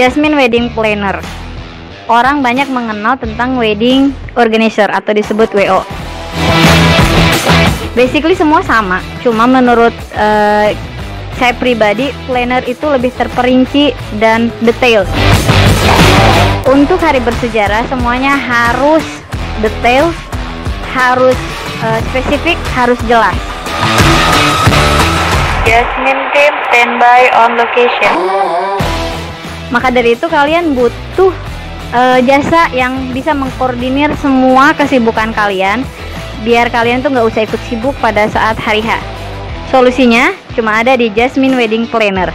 Jasmine Wedding Planner. Orang banyak mengenal tentang wedding organizer atau disebut WO. Basically semua sama, cuma menurut uh, saya pribadi planner itu lebih terperinci dan detail. Untuk hari bersejarah semuanya harus detail, harus uh, spesifik, harus jelas. Jasmine team standby on location. Maka dari itu kalian butuh uh, jasa yang bisa mengkoordinir semua kesibukan kalian biar kalian tuh nggak usah ikut sibuk pada saat hari H. Solusinya cuma ada di Jasmine Wedding Planner.